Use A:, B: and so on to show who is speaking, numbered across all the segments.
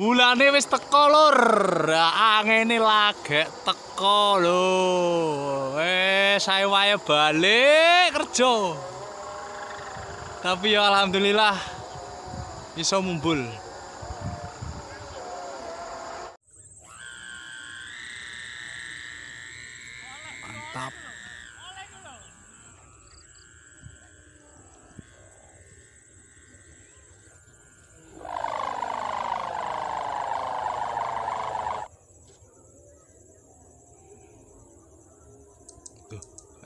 A: Bulane wis teko lur. Angene lagek teko lho. Eh, saya wae balik kerja. Tapi ya alhamdulillah iso mumbul. Mantap.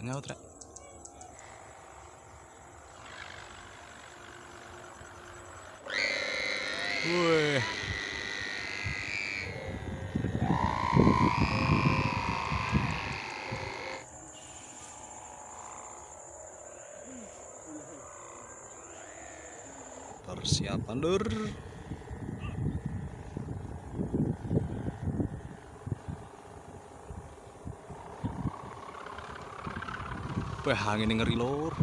A: Rek. Wih. Persiapan lur. Wah, angin ngeri lur.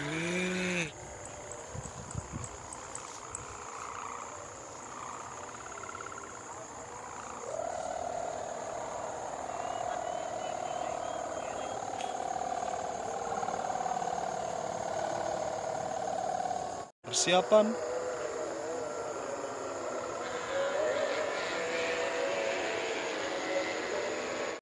A: Oke. Persiapan